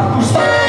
Tá to